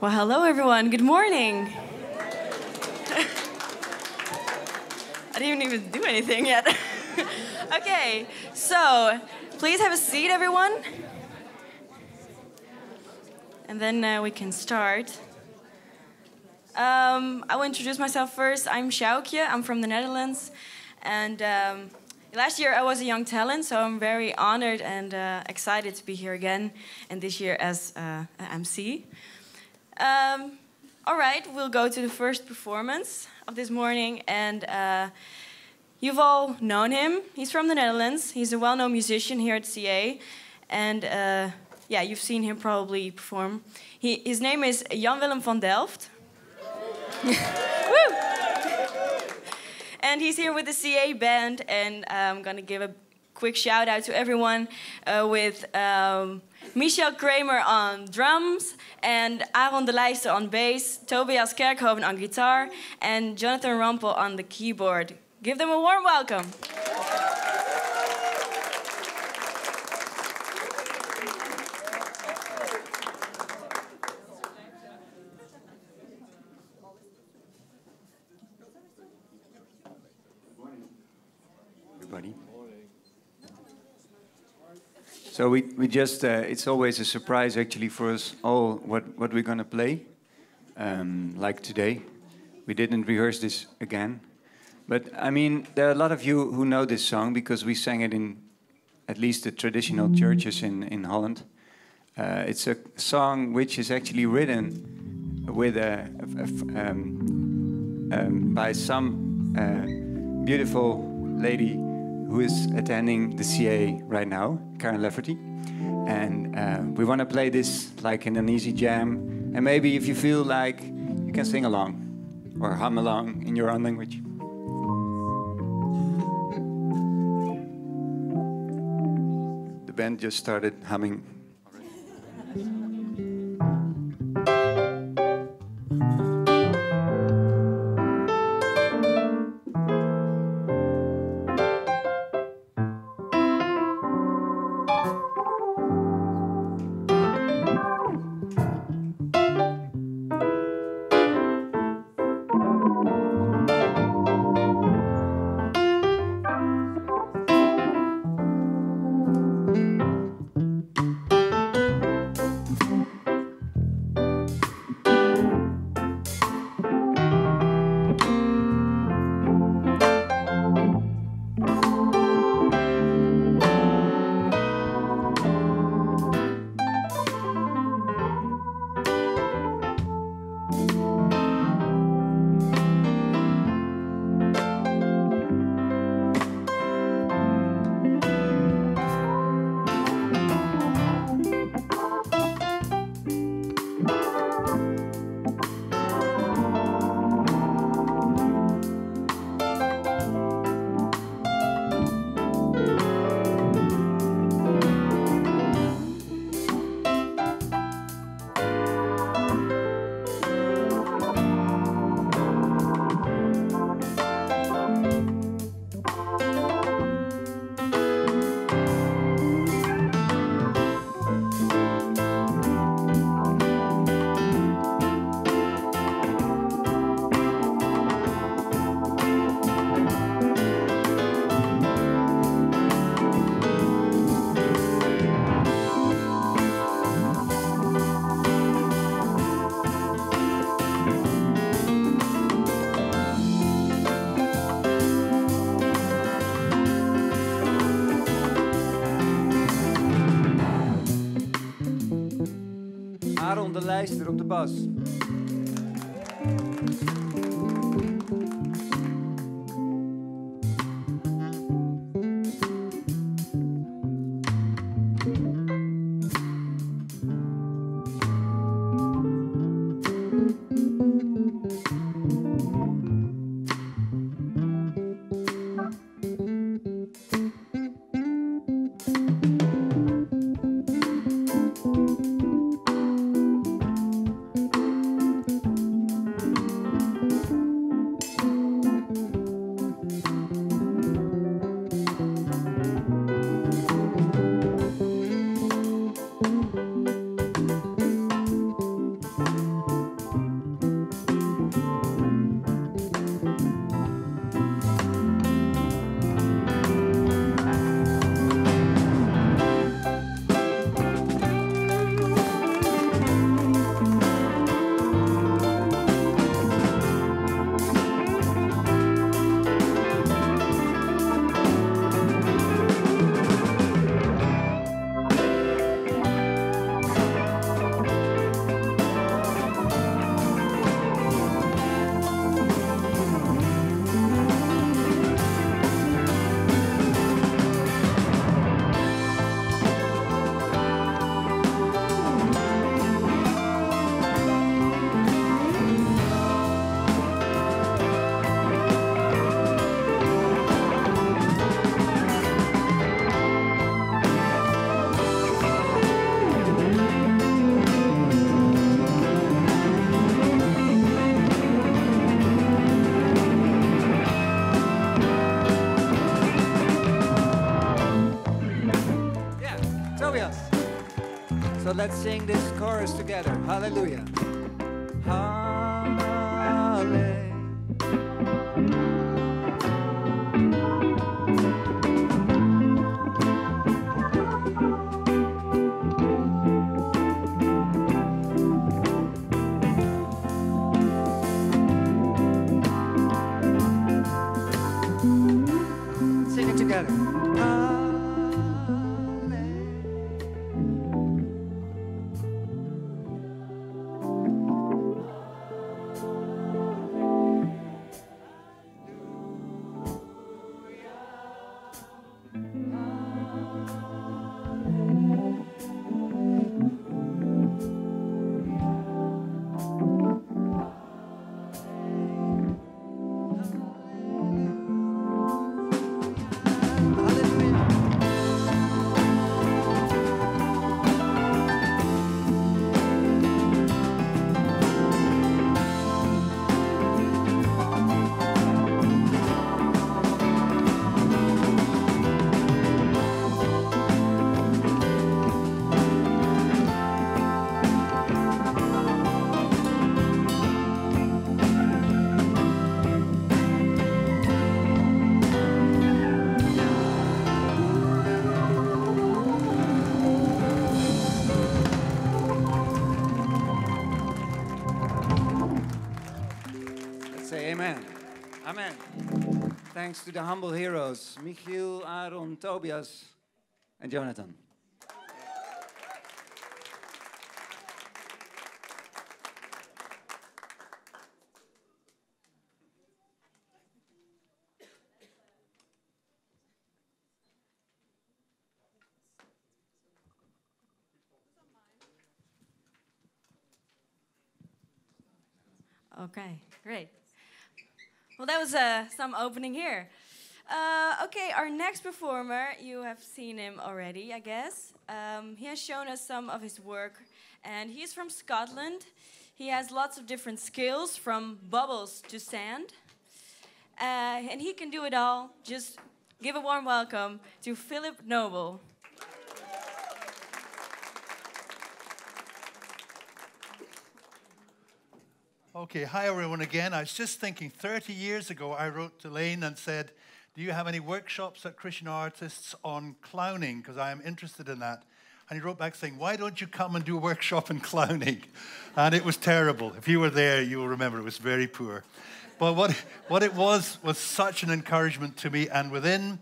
Well, hello everyone. Good morning. I didn't even do anything yet. okay, so please have a seat, everyone. And then uh, we can start. Um, I will introduce myself first. I'm Sjoukje. I'm from the Netherlands. And um, last year I was a young talent, so I'm very honored and uh, excited to be here again, and this year as uh, MC. Um, all right, we'll go to the first performance of this morning, and uh, you've all known him. He's from the Netherlands. He's a well-known musician here at CA, and uh, yeah, you've seen him probably perform. He, his name is Jan Willem van Delft. and he's here with the CA band, and I'm gonna give a quick shout out to everyone uh, with. Um, Michel Kramer on drums, and Aaron de on bass, Tobias Kerkhoven on guitar, and Jonathan Rumpel on the keyboard. Give them a warm welcome. So we, we just, uh, it's always a surprise actually for us all what, what we're going to play. Um, like today. We didn't rehearse this again. But I mean, there are a lot of you who know this song because we sang it in at least the traditional churches in, in Holland. Uh, it's a song which is actually written with a, a- a- um, um, by some uh, beautiful lady who is attending the CA right now, Karen Lafferty. And uh, we want to play this like in an easy jam. And maybe if you feel like you can sing along or hum along in your own language. The band just started humming. Lijster let's sing this chorus together. Hallelujah. Thanks to the humble heroes, Michiel, Aaron, Tobias, and Jonathan. Okay, great. Well, that was uh, some opening here. Uh, okay, our next performer, you have seen him already, I guess. Um, he has shown us some of his work, and he's from Scotland. He has lots of different skills, from bubbles to sand. Uh, and he can do it all. Just give a warm welcome to Philip Noble. Okay, hi everyone again. I was just thinking 30 years ago, I wrote to Leen and said, Do you have any workshops at Christian artists on clowning? Because I am interested in that. And he wrote back saying, Why don't you come and do a workshop in clowning? And it was terrible. If you were there, you will remember it was very poor. But what, what it was was such an encouragement to me. And within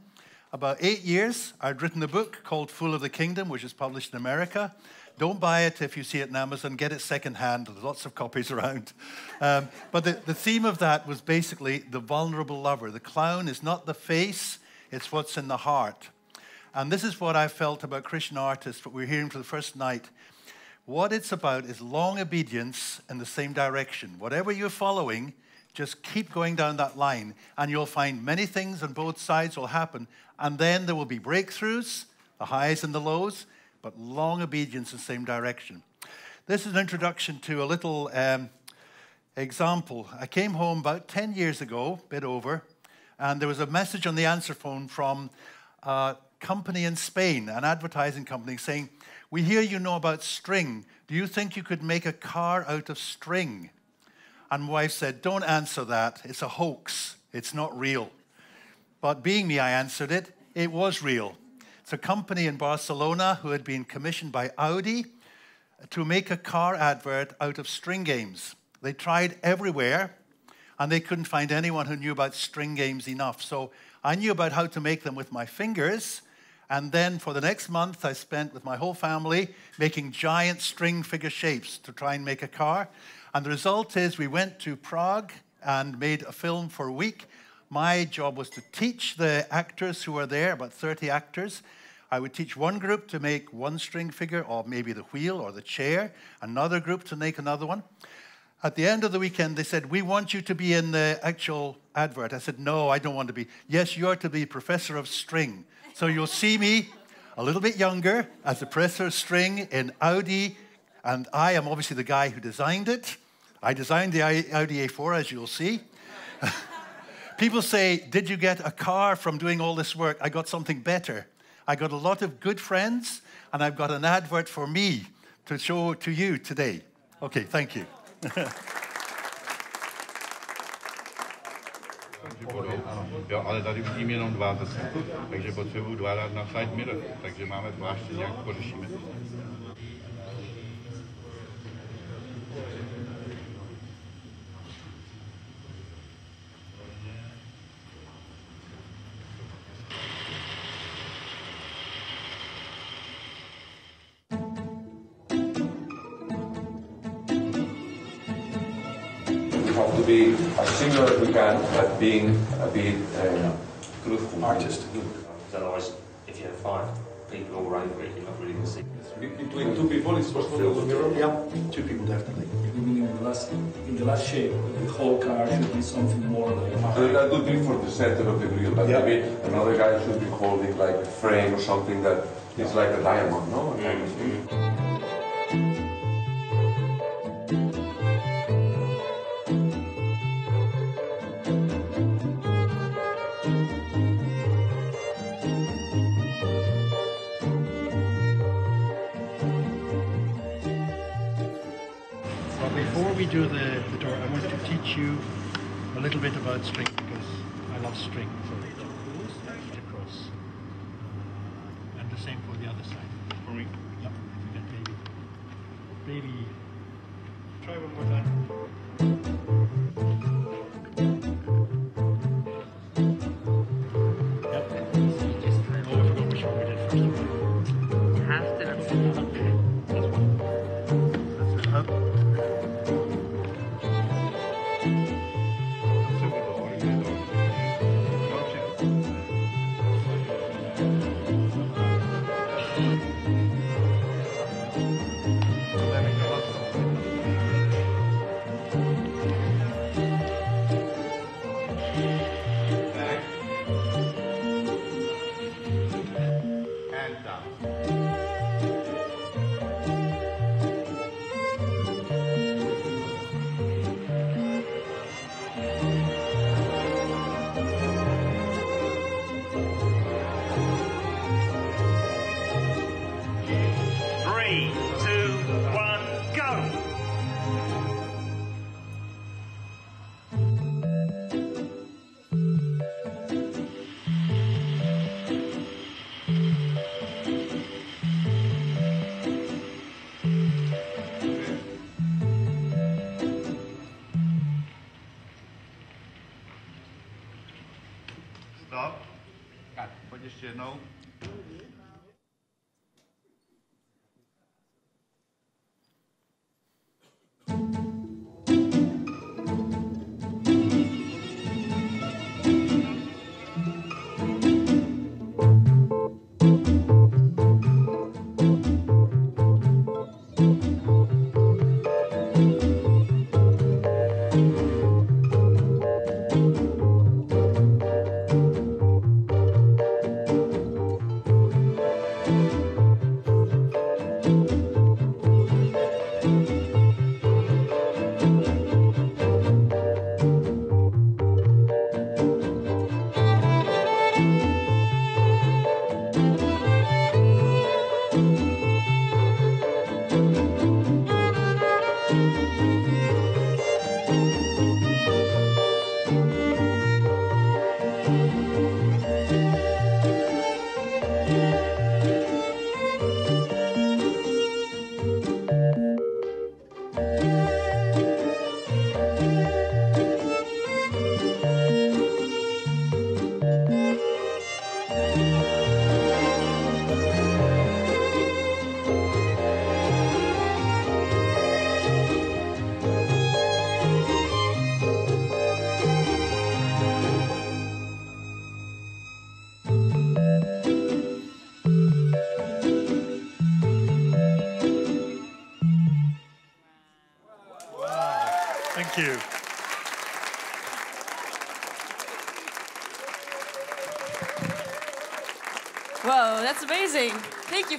about eight years, I'd written a book called Fool of the Kingdom, which is published in America. Don't buy it if you see it in Amazon. Get it secondhand. There's lots of copies around. Um, but the, the theme of that was basically the vulnerable lover. The clown is not the face, it's what's in the heart. And this is what I felt about Christian artists, what we're hearing for the first night. What it's about is long obedience in the same direction. Whatever you're following, just keep going down that line, and you'll find many things on both sides will happen. And then there will be breakthroughs, the highs and the lows, but long obedience in the same direction. This is an introduction to a little um, example. I came home about 10 years ago, a bit over, and there was a message on the answer phone from a company in Spain, an advertising company, saying, We hear you know about string. Do you think you could make a car out of string? And my wife said, Don't answer that. It's a hoax. It's not real. But being me, I answered it. It was real. It's a company in Barcelona who had been commissioned by Audi to make a car advert out of string games. They tried everywhere and they couldn't find anyone who knew about string games enough. So I knew about how to make them with my fingers. And then for the next month, I spent with my whole family making giant string figure shapes to try and make a car. And the result is we went to Prague and made a film for a week. My job was to teach the actors who were there, about 30 actors. I would teach one group to make one string figure, or maybe the wheel or the chair, another group to make another one. At the end of the weekend, they said, We want you to be in the actual advert. I said, No, I don't want to be. Yes, you are to be professor of string. So you'll see me a little bit younger as a professor of string in Audi, and I am obviously the guy who designed it. I designed the Audi A4, as you'll see. People say, Did you get a car from doing all this work? I got something better. I got a lot of good friends, and I've got an advert for me to show to you today. Okay, thank you. Ale tady vidím jenom dva takže dva na takže máme zvláště nějak pořešíme. As similar as we can, but being a bit uh, truthful. Artist. Otherwise, if you have five people all over it, you're not really going to see. Between two people, it's possible to mirror. Yeah, two people definitely. Meaning in the last in the last shape, the whole car should be something more like. So that would be for the center of the grill, but Yeah. maybe another guy should be holding like a frame or something that is like a diamond, no? But you a little bit about string because I love string. So straight across. Uh, and the same for the other side. For me. Yep. You baby. Baby. Try one more time.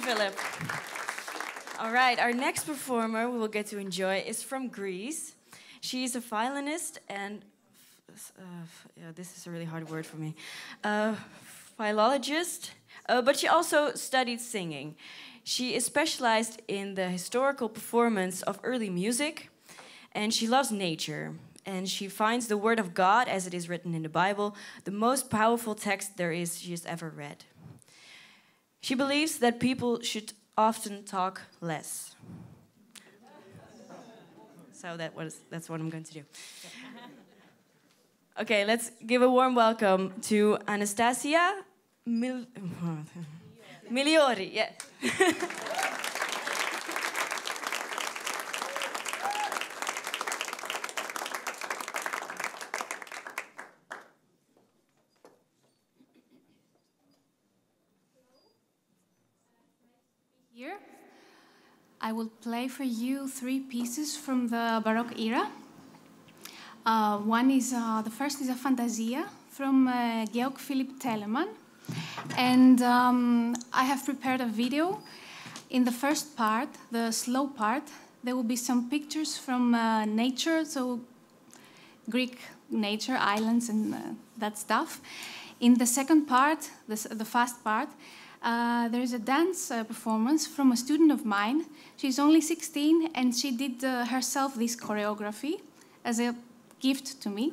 You, Philip. All right, our next performer we will get to enjoy is from Greece. She is a violinist and, uh, yeah, this is a really hard word for me, uh, philologist, uh, but she also studied singing. She is specialized in the historical performance of early music, and she loves nature. And she finds the Word of God, as it is written in the Bible, the most powerful text there is she has ever read. She believes that people should often talk less. So that was, that's what I'm going to do. Okay, let's give a warm welcome to Anastasia Mil- Milliori. Yeah. Here, I will play for you three pieces from the Baroque era. Uh, one is uh, the first is a Fantasia from uh, Georg Philipp Telemann, and um, I have prepared a video. In the first part, the slow part, there will be some pictures from uh, nature, so Greek nature, islands, and uh, that stuff. In the second part, the, the fast part, uh, there is a dance uh, performance from a student of mine. She's only 16 and she did uh, herself this choreography as a gift to me.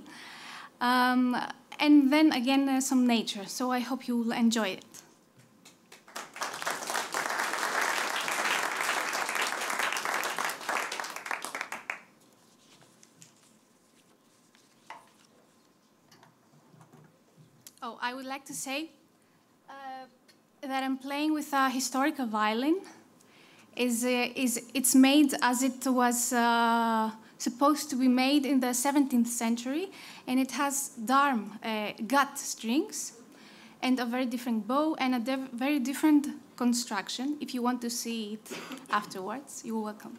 Um, and then again, uh, some nature. So I hope you will enjoy it. Oh, I would like to say uh, that I'm playing with a historical violin. Is uh, is it's made as it was uh, supposed to be made in the 17th century, and it has darm uh, gut strings, and a very different bow and a very different construction. If you want to see it afterwards, you're welcome.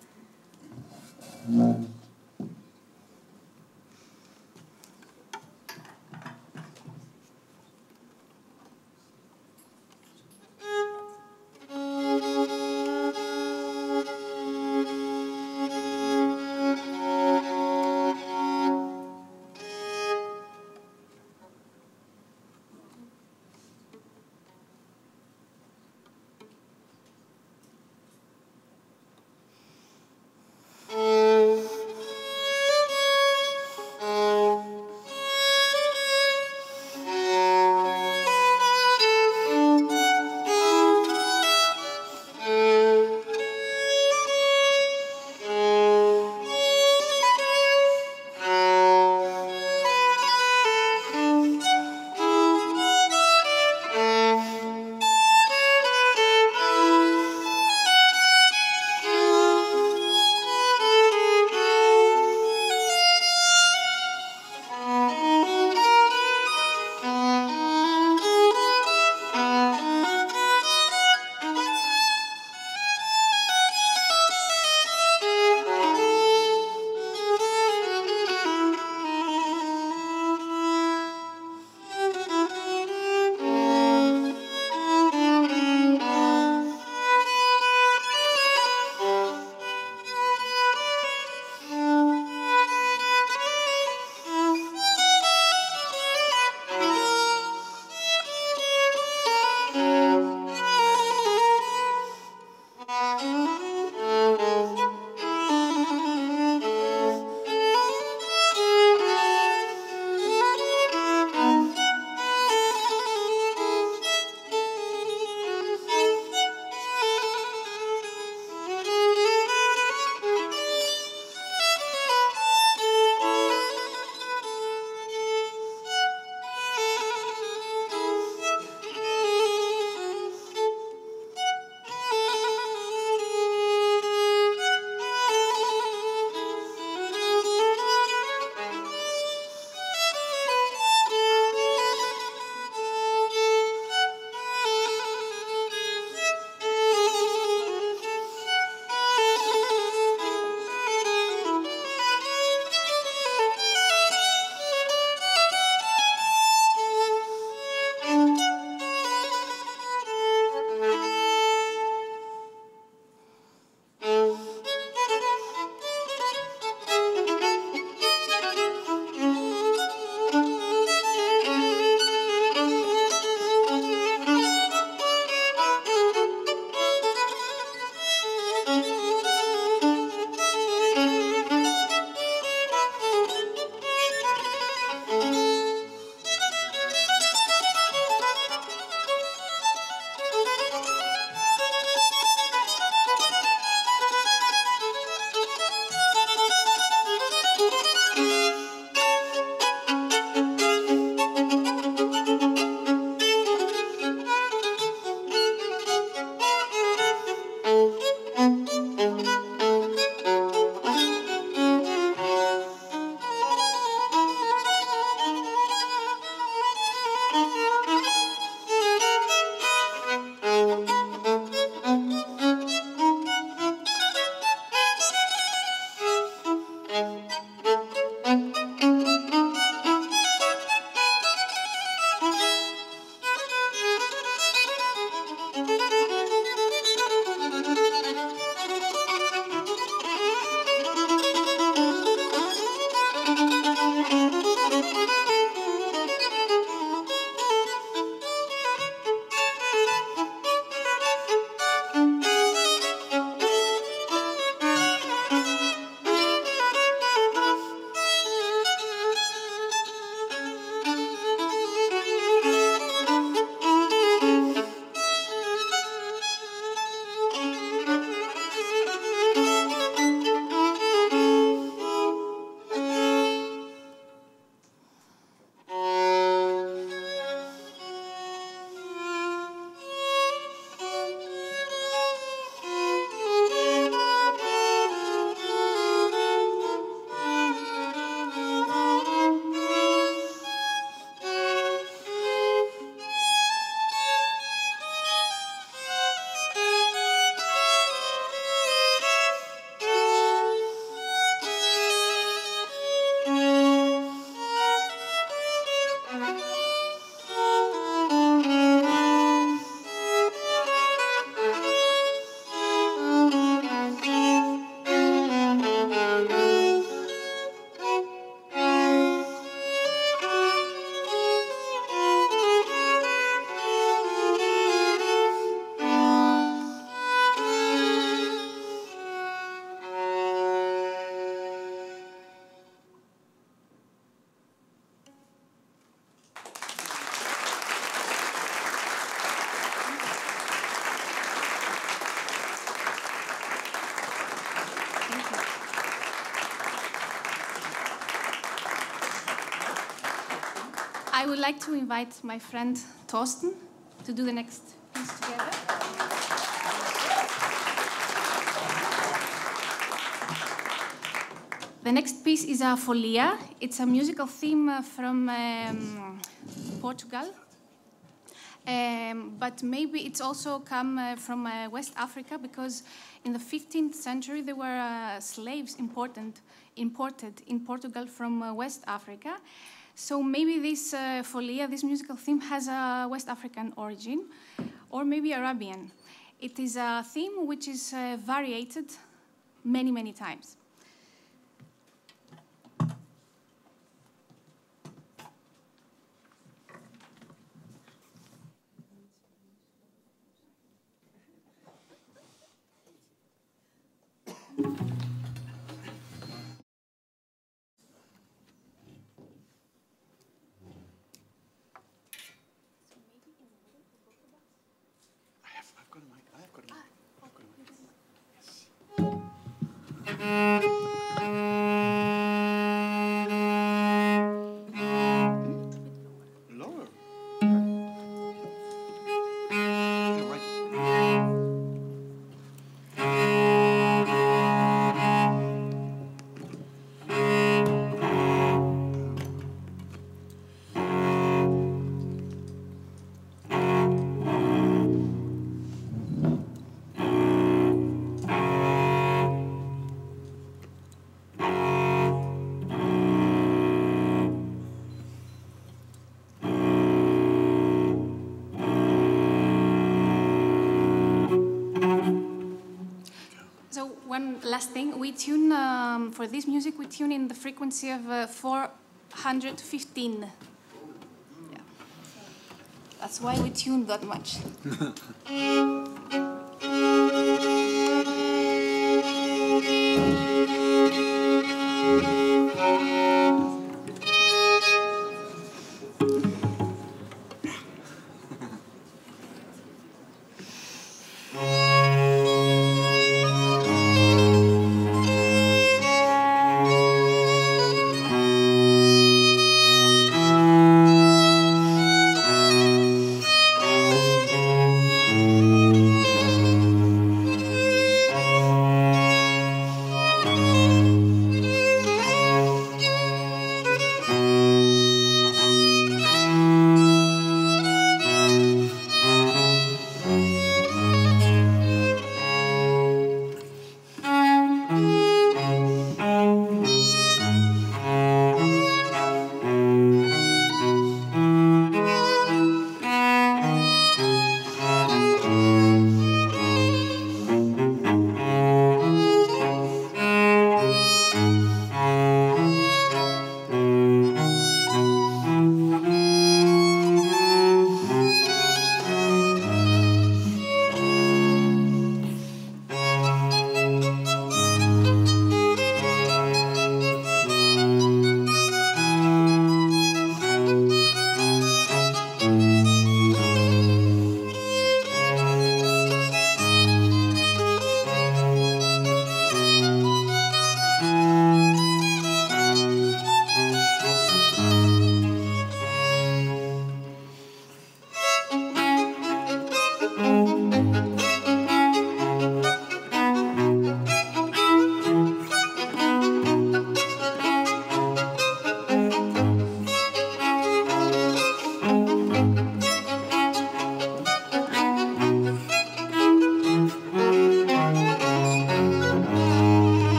Like to invite my friend Torsten to do the next piece together. The next piece is a folia. It's a musical theme uh, from um, Portugal. Um, but maybe it's also come uh, from uh, West Africa because in the 15th century there were uh, slaves important, imported in Portugal from uh, West Africa. So maybe this uh, folia, this musical theme, has a West African origin or maybe Arabian. It is a theme which is uh, variated many, many times. Last thing, we tune um, for this music. We tune in the frequency of uh, 415. Yeah. That's why we tune that much.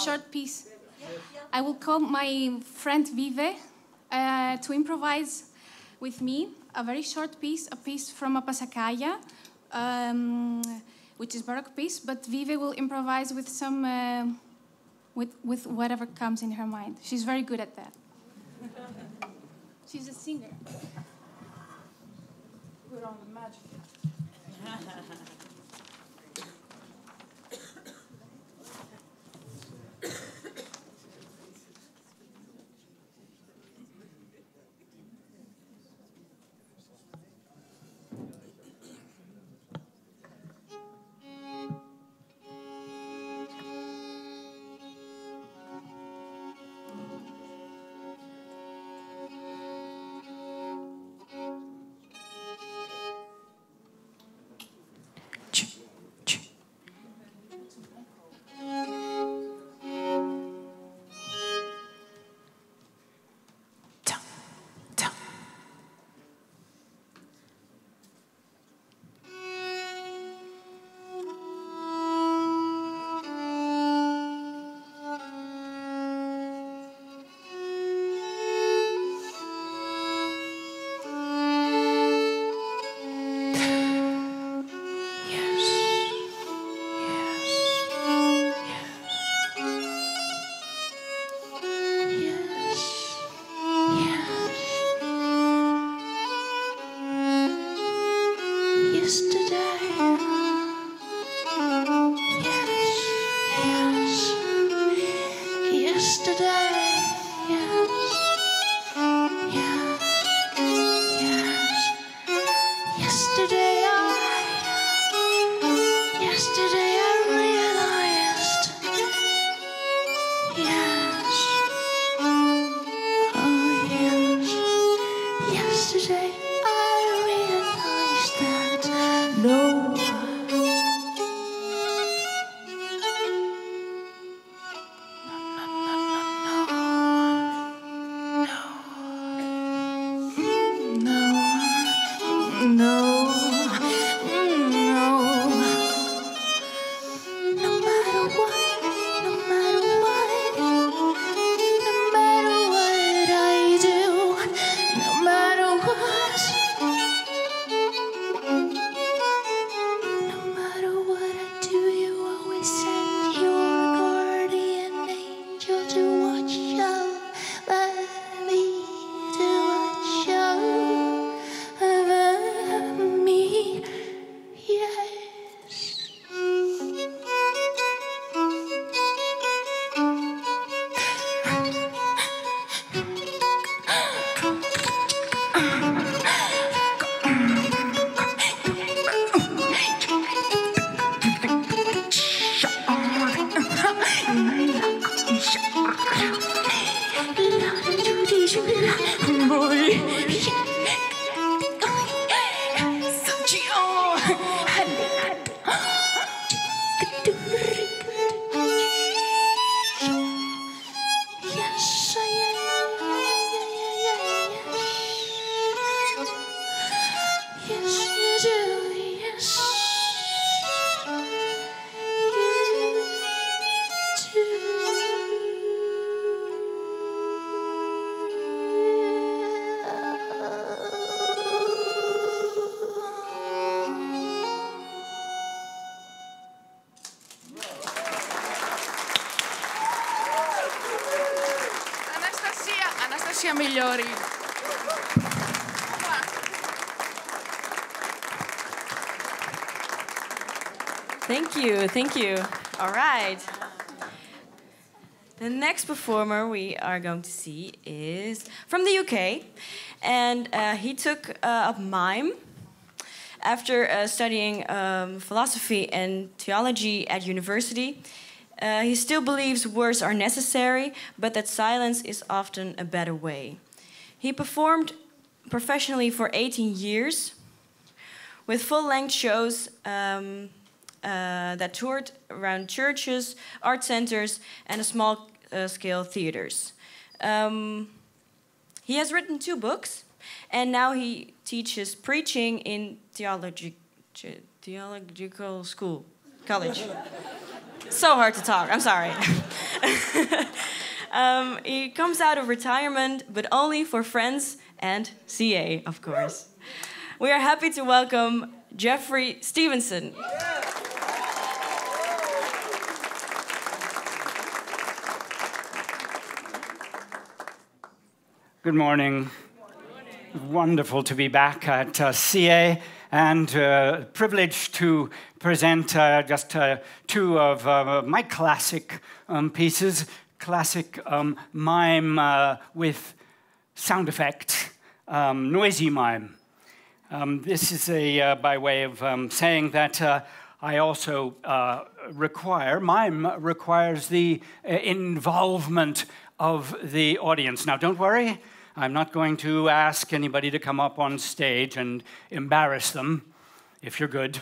short piece. I will call my friend Vive uh, to improvise with me a very short piece, a piece from a Passacaglia, um, which is Baroque piece, but Vive will improvise with some, uh, with, with whatever comes in her mind. She's very good at that. She's a singer. We're on magic. Thank you. All right. The next performer we are going to see is from the UK, and uh, he took uh, up mime after uh, studying um, philosophy and theology at university. Uh, he still believes words are necessary, but that silence is often a better way. He performed professionally for 18 years with full length shows um, uh, that toured around churches, art centers, and small uh, scale theaters. Um, he has written two books, and now he teaches preaching in theology, theological school, college. so hard to talk. I'm sorry. um, he comes out of retirement, but only for friends and CA, of course. We are happy to welcome Geoffrey Stevenson. Good morning. Wonderful to be back at uh, CA and uh, privileged to present uh, just uh, two of uh, my classic um, pieces classic um, mime uh, with sound effect, um, noisy mime. Um, this is a, by way of um, saying that I also require, mime requires the involvement of the audience. Now, don't worry, I'm not going to ask anybody to come up on stage and embarrass them, if you're good.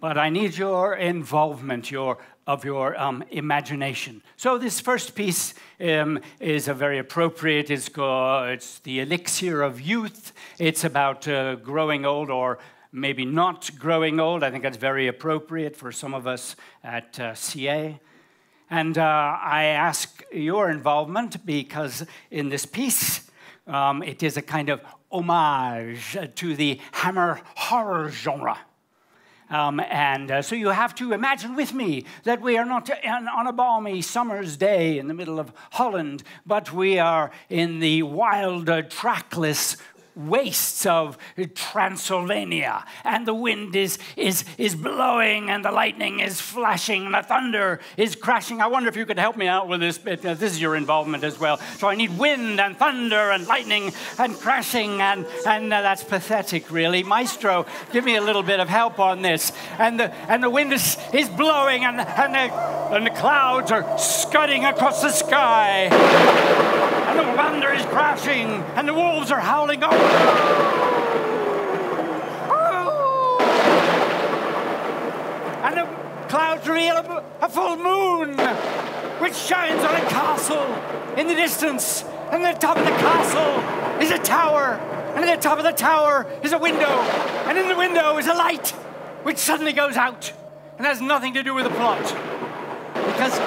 But I need your involvement, your of your um, imagination. So this first piece um, is a very appropriate. It's, it's the elixir of youth. It's about uh, growing old or maybe not growing old. I think that's very appropriate for some of us at uh, CA. And uh, I ask your involvement because in this piece, um, it is a kind of homage to the Hammer horror genre. Um, and uh, so you have to imagine with me that we are not on a balmy summer's day in the middle of Holland, but we are in the wild, uh, trackless wastes of Transylvania, and the wind is, is, is blowing, and the lightning is flashing, and the thunder is crashing. I wonder if you could help me out with this this is your involvement as well. So I need wind and thunder and lightning and crashing, and, and uh, that's pathetic, really. Maestro, give me a little bit of help on this. And the, and the wind is, is blowing, and, and, the, and the clouds are scudding across the sky, and the thunder is crashing, and the wolves are howling. Oh, Oh! and the clouds reveal a, full moon, which shines on a castle in the distance. And the top of the castle is a tower. And at the top of the tower is a window. And in the window is a light, which suddenly goes out and has nothing to do with the plot. Because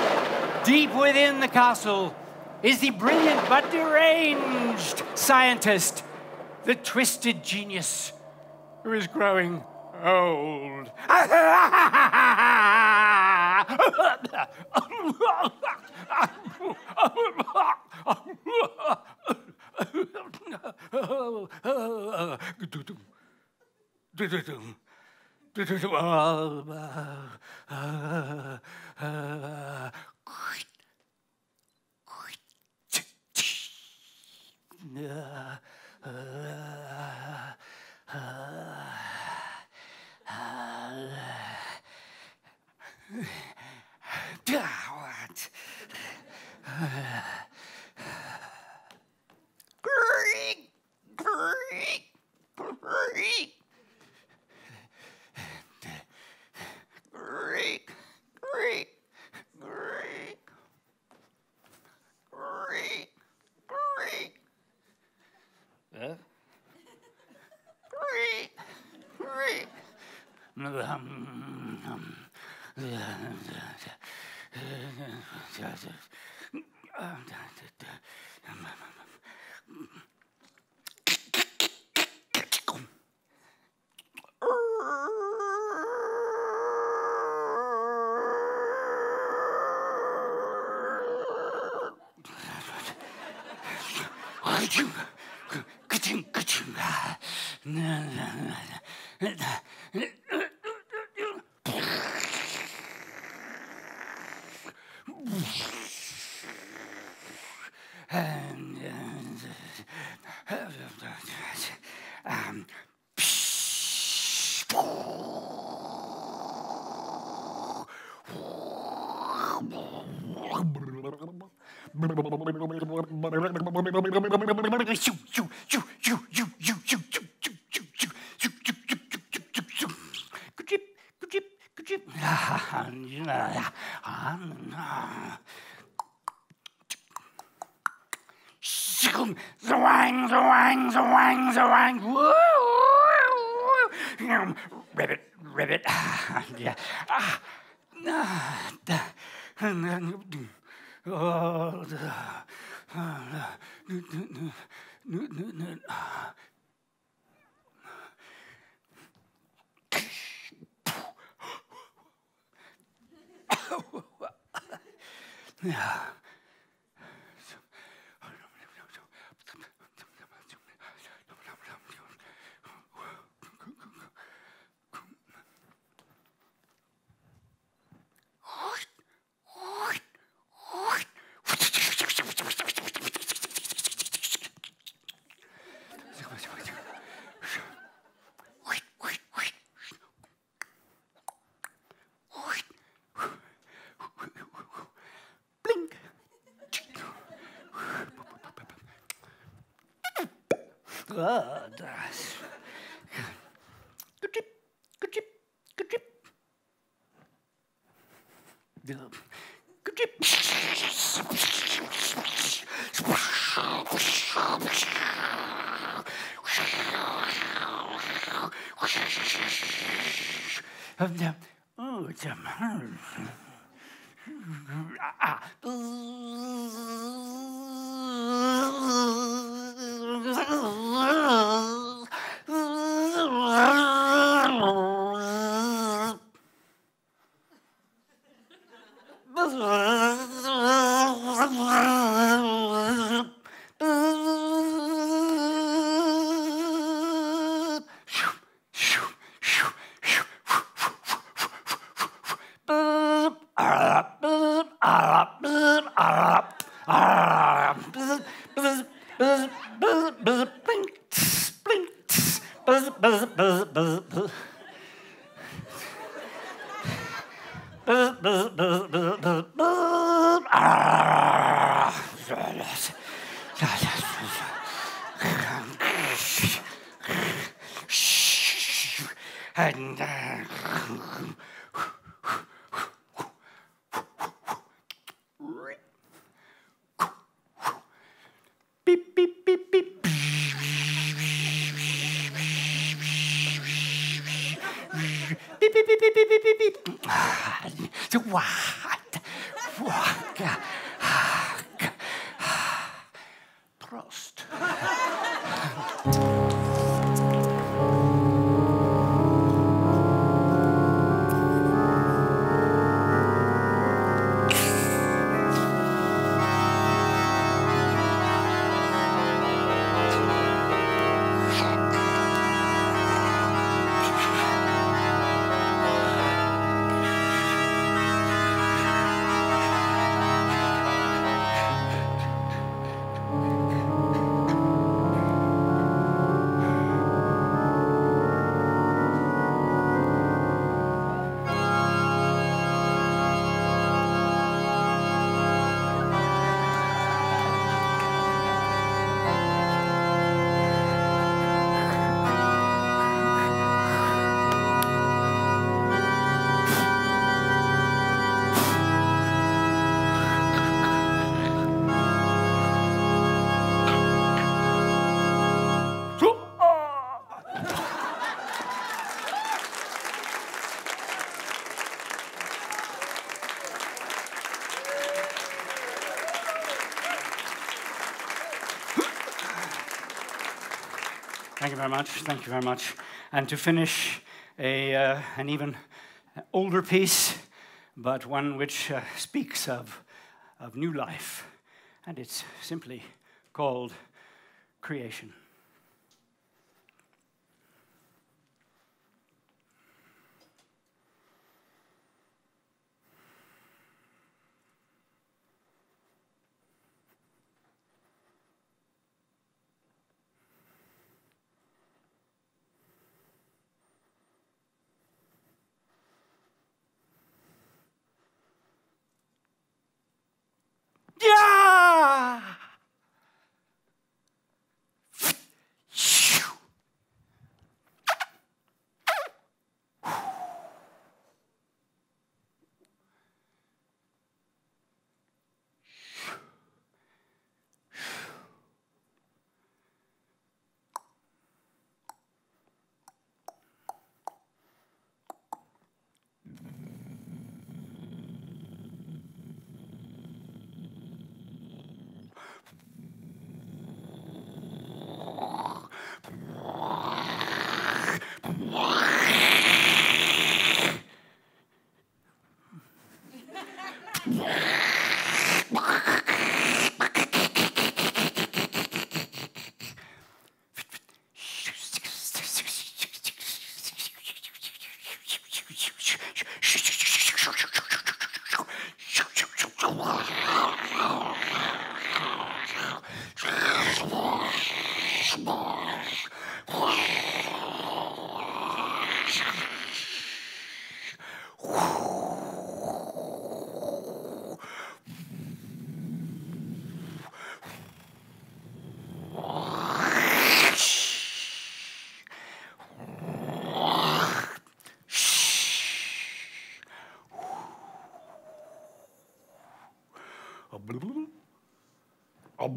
deep within the castle is the brilliant but deranged scientist the twisted genius who is growing old. Greek, Greek, Greek. Greek, 그친가 그친가 and, um, Zwang, zwang, zwang, zwang. Ribbit, ribbit. yeah. Da. Ah, da. Yeah. Oh, das. Good trip, good trip, good trip. Good trip. Oh, it's a ah. And uh. Ah, What? What? Prost. Thank you very much. Thank you very much. And to finish, a, uh, an even older piece, but one which uh, speaks of, of new life. And it's simply called Creation. Yeah!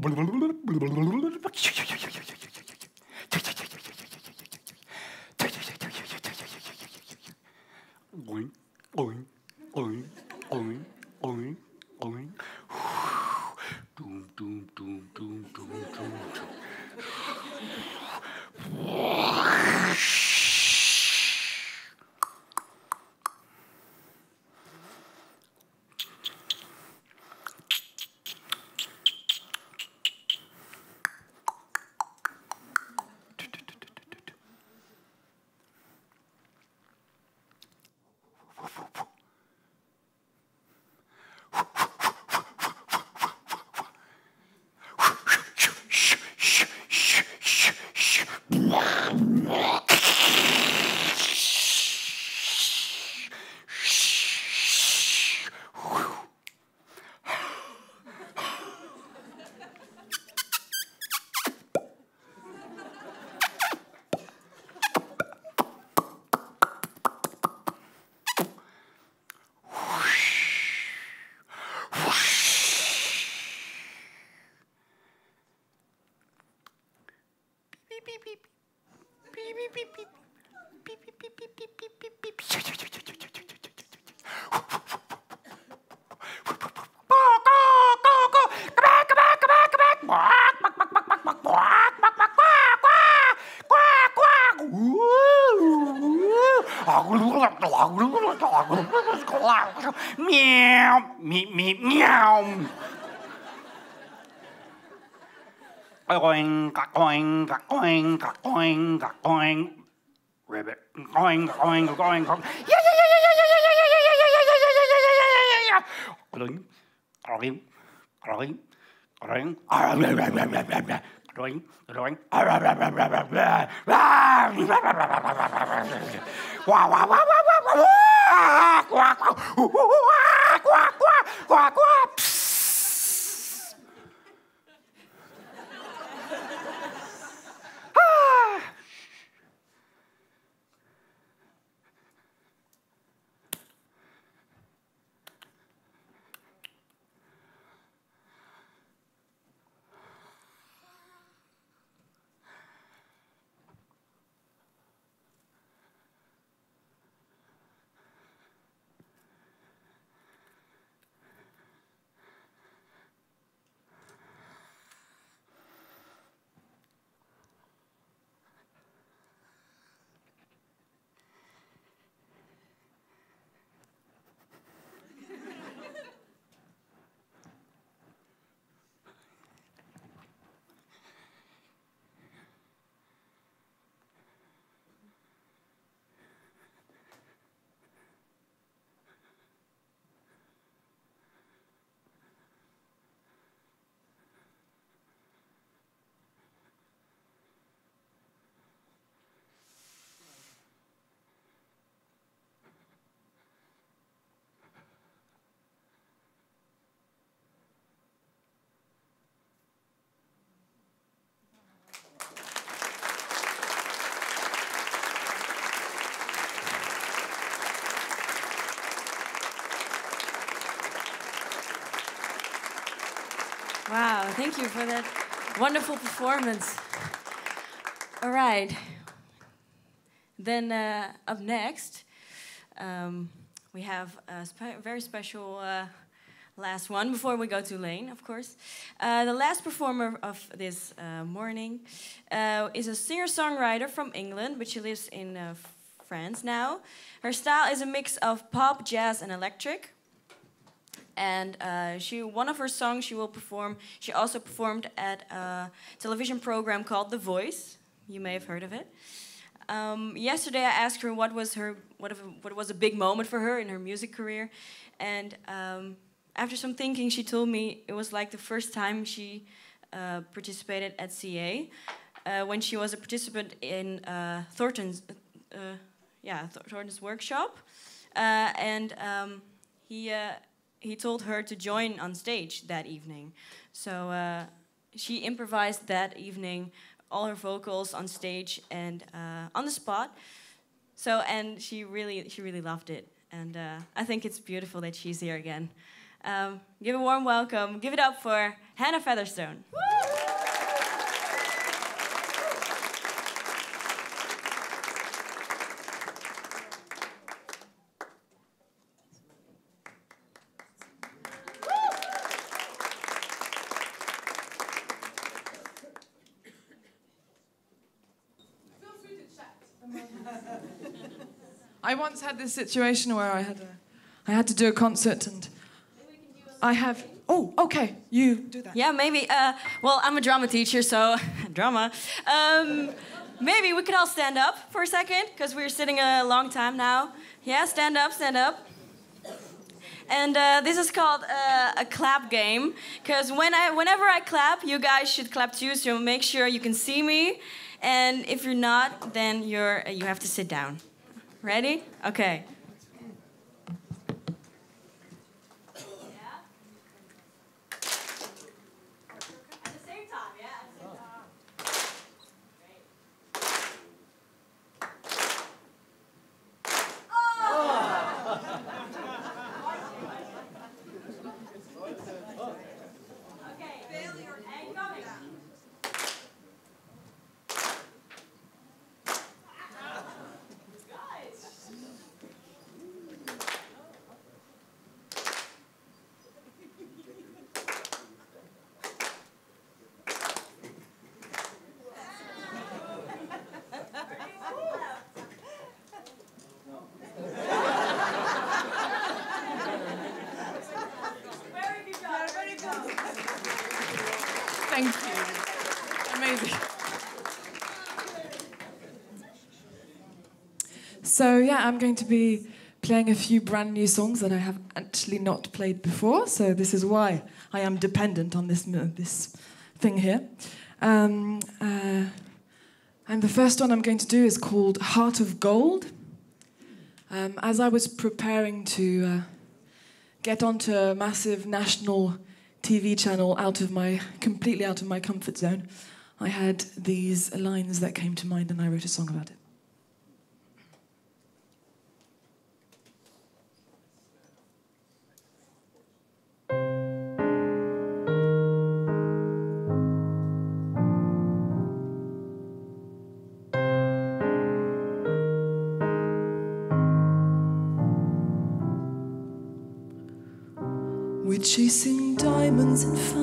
blablabla. Meow, me, me, meow. Oink, oink, oink, oink, oink. Ribbit. Oink, oink, oink, oink. Yeah, yeah, yeah, yeah, yeah, yeah, yeah, yeah, yeah, yeah, yeah, yeah, yeah, yeah, yeah, yeah, yeah. Oink, oink, oink, oink. Oink, oink. Wah, wah, wah, wah, wah, wah, wah. Quack, quack, quack, quack, quack, quack, quack. Psst. Ah. Thank you for that wonderful performance. All right. Then uh, up next, um, we have a spe very special uh, last one before we go to Leen, of course. Uh, the last performer of this uh, morning uh, is a singer songwriter from England, but she lives in uh, France now. Her style is a mix of pop, jazz, and electric. And uh, she one of her songs she will perform. She also performed at a television program called The Voice. You may have heard of it. Um, yesterday, I asked her what was her what, what was a big moment for her in her music career, and um, after some thinking, she told me it was like the first time she uh, participated at CA uh, when she was a participant in uh, Thornton's, uh, yeah, Thornton's workshop, uh, and um, he he told her to join on stage that evening. So uh, she improvised that evening all her vocals on stage and uh, on the spot. So and she really she really loved it, and uh, I think it's beautiful that she's here again. Um, give a warm welcome. Give it up for Hannah Featherstone. I had this situation where I had a, I had to do a concert and I have. Oh, okay. You do that. Yeah, maybe. Uh, well, I'm a drama teacher, so drama. Um, maybe we could all stand up for a second because we're sitting a long time now. Yeah, stand up, stand up. And uh, this is called uh, a clap game because when I, whenever I clap, you guys should clap too. So make sure you can see me, and if you're not, then you're you have to sit down. Ready? Okay. Thank you. Amazing. So, yeah, I'm going to be playing a few brand new songs that I have actually not played before. So, this is why I am dependent on this, this thing here. Um, uh, and the first one I'm going to do is called Heart of Gold. Um, as I was preparing to uh, get onto a massive national TV channel out of my completely out of my comfort zone, I had these lines that came to mind and I wrote a song about it. Diamonds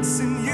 lights in you.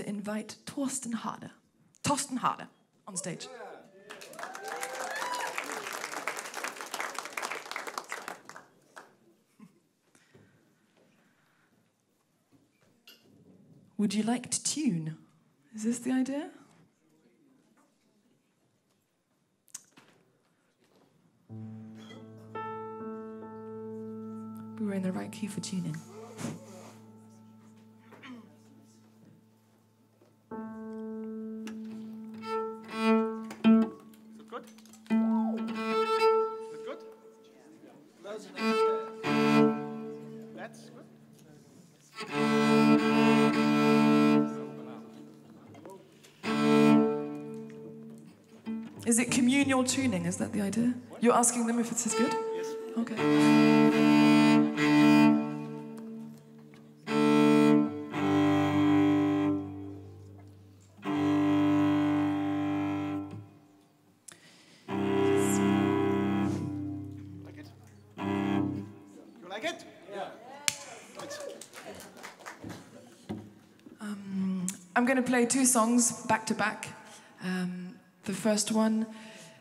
to invite Torsten Hader, Torsten Harder on stage. Would you like to tune? Is this the idea? We were in the right key for tuning. Communal tuning? Is that the idea? You're asking them if it's as good? Yes. Okay. Like it? You like it? Yeah. Um, I'm going to play two songs back to back. Um, the first one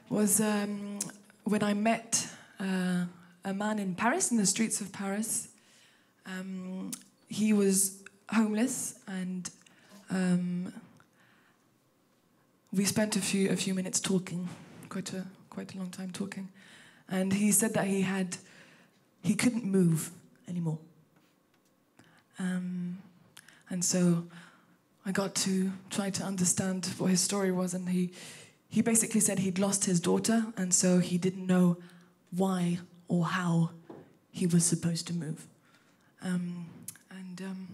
was um, when I met uh, a man in Paris, in the streets of Paris. Um, he was homeless, and um, we spent a few a few minutes talking, quite a quite a long time talking, and he said that he had he couldn't move anymore. Um, and so I got to try to understand what his story was, and he he basically said he'd lost his daughter, and so he didn't know why or how he was supposed to move. Um, and um,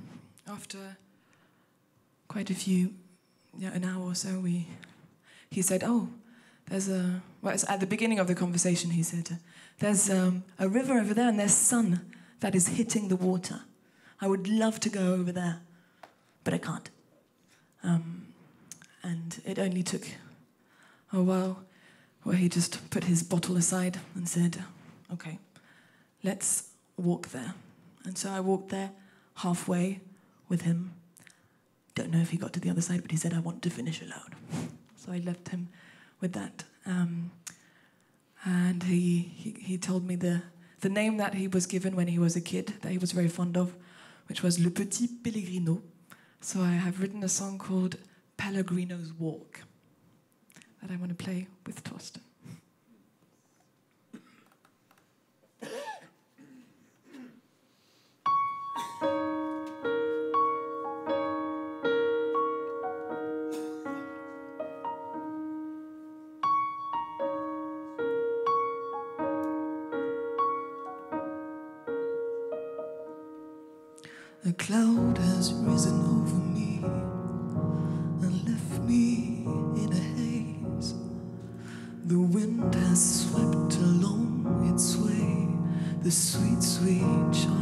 after quite a few, yeah, an hour or so, we he said, "Oh, there's a." Well, at the beginning of the conversation, he said, "There's um, a river over there, and there's sun that is hitting the water. I would love to go over there, but I can't." Um, and it only took a while where he just put his bottle aside and said, Okay, let's walk there. And so I walked there halfway with him. Don't know if he got to the other side, but he said, I want to finish alone. So I left him with that. Um, and he, he, he told me the, the name that he was given when he was a kid, that he was very fond of, which was Le Petit Pellegrino. So I have written a song called Pellegrino's Walk that I want to play with Torsten. A cloud has risen over me the sweet, sweet child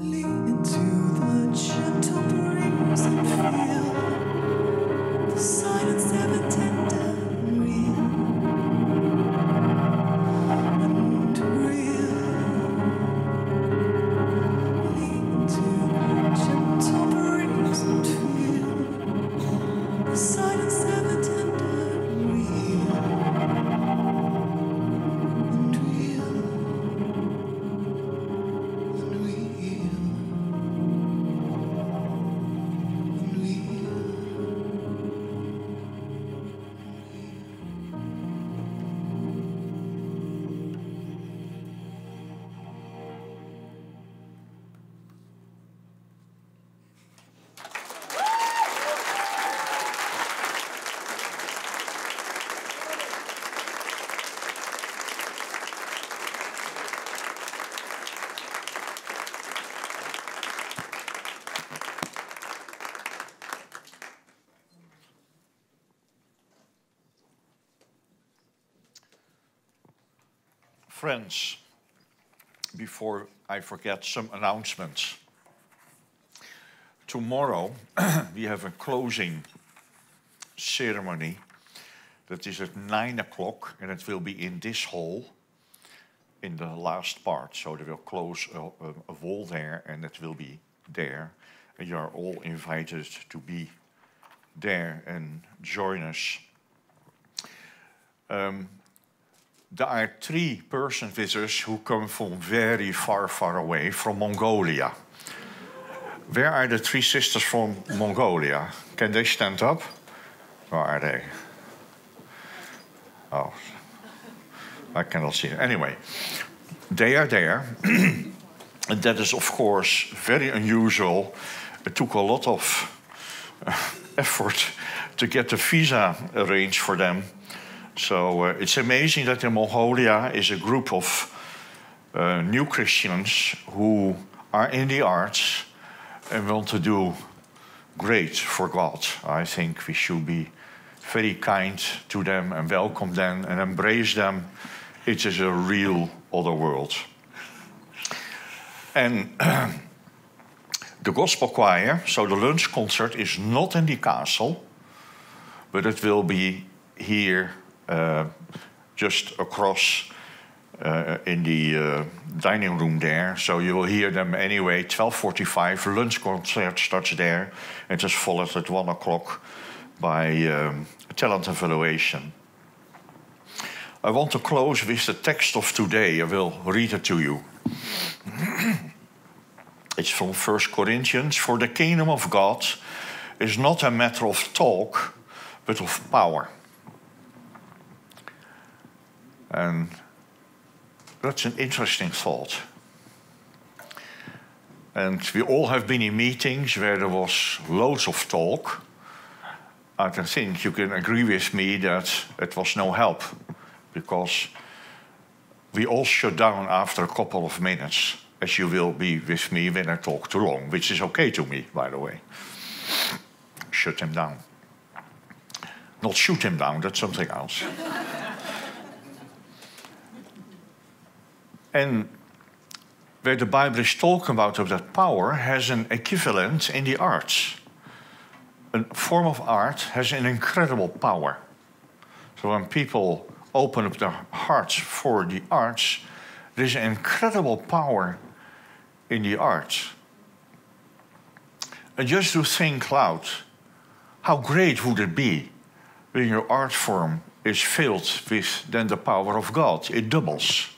Lean into the gentle breeze Friends, before I forget some announcements. Tomorrow we have a closing ceremony that is at nine o'clock and it will be in this hall in the last part. So they will close a, a, a wall there and it will be there. And you are all invited to be there and join us. Um, there are three person visitors who come from very far, far away, from Mongolia. Where are the three sisters from Mongolia? Can they stand up? Where are they? Oh, I cannot see. Anyway, they are there. and that is, of course, very unusual. It took a lot of effort to get the visa arranged for them. So uh, it's amazing that in Mongolia is a group of uh, new Christians who are in the arts and want to do great for God. I think we should be very kind to them and welcome them and embrace them. It is a real other world. And the gospel choir, so the lunch concert is not in the castle, but it will be here just across uh, in the uh, dining room there. So you will hear them anyway. 12:45 lunch concert starts there, and followed at one o'clock by um, talent evaluation. I want to close with the text of today. I will read it to you. it's from 1 Corinthians. For the kingdom of God is not a matter of talk, but of power. And that's an interesting thought. And we all have been in meetings where there was loads of talk, I can think you can agree with me that it was no help because we all shut down after a couple of minutes, as you will be with me when I talk too long, which is okay to me, by the way. Shut him down. Not shoot him down, that's something else. and where the Bible is talking about of that power has an equivalent in the arts. A form of art has an incredible power. So when people open up their hearts for the arts, there's an incredible power in the arts. And just to think loud, how great would it be when your art form is filled with then the power of God? It doubles.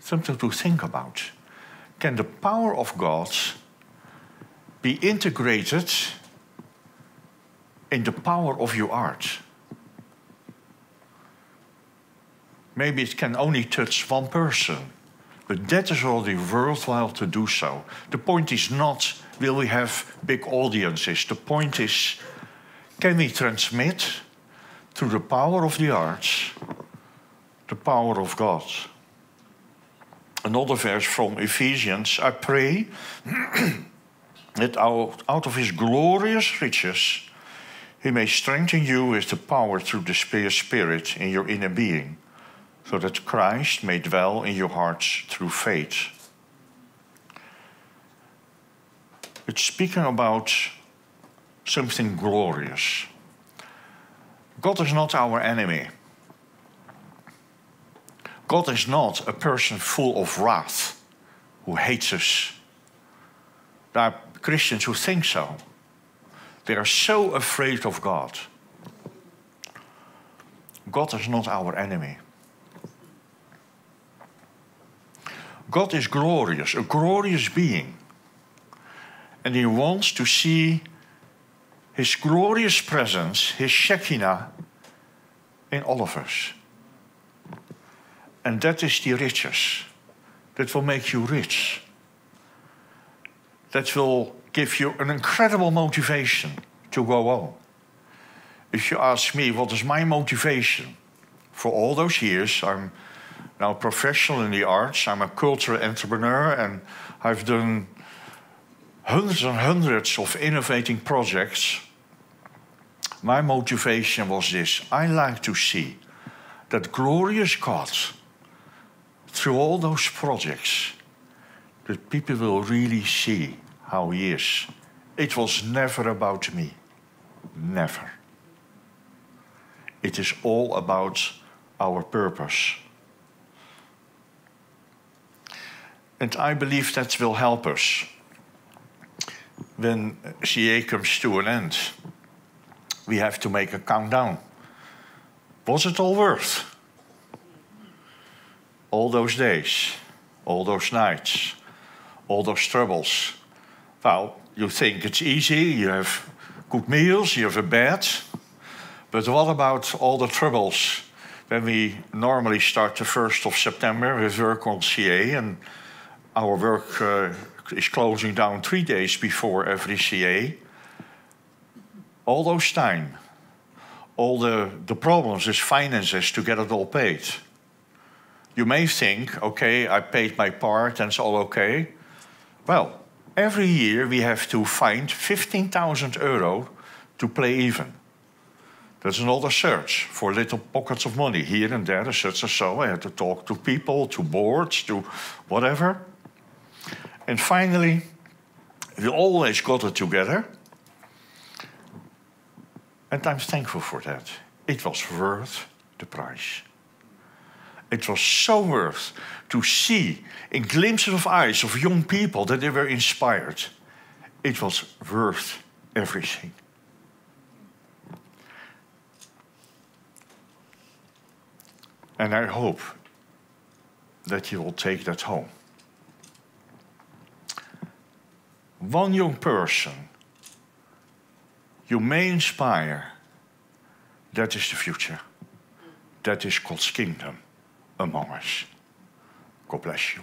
Something to think about. Can the power of God be integrated in the power of your art? Maybe it can only touch one person, but that is already worthwhile to do so. The point is not will we have big audiences. The point is can we transmit through the power of the arts the power of God? Another verse from Ephesians I pray that out, out of his glorious riches he may strengthen you with the power through the Spirit in your inner being so that Christ may dwell in your hearts through faith. It's speaking about something glorious. God is not our enemy. God is not a person full of wrath who hates us. There are Christians who think so. They are so afraid of God. God is not our enemy. God is glorious, a glorious being. And He wants to see His glorious presence, His Shekinah, in all of us. And that is the riches. That will make you rich. That will give you an incredible motivation to go on. If you ask me, what is my motivation? For all those years, I'm now professional in the arts. I'm a cultural entrepreneur and I've done hundreds and hundreds of innovating projects. My motivation was this I like to see that glorious God, through all those projects, that people will really see how He is. It was never about me. Never. It is all about our purpose. And I believe that will help us when CA comes to an end. We have to make a countdown. Was it all worth? All those days, all those nights, all those troubles. Well, you think it's easy, you have good meals, you have a bed. But what about all the troubles when we normally start the 1st of September with work on CA and our work uh, is closing down three days before every CA. All those time, all the, the problems is finances to get it all paid. You may think, okay, I paid my part and it's all okay. Well, every year we have to find 15,000 euro to play even. That's another search for little pockets of money here and there, such as so. I had to talk to people, to boards, to whatever. And finally, we always got it together. And I'm thankful for that. It was worth the price. It was so worth to see in glimpses of eyes of young people that they were inspired. It was worth everything. And I hope that you will take that home. One young person you may inspire, that is the future. That is God's kingdom among us. God bless you.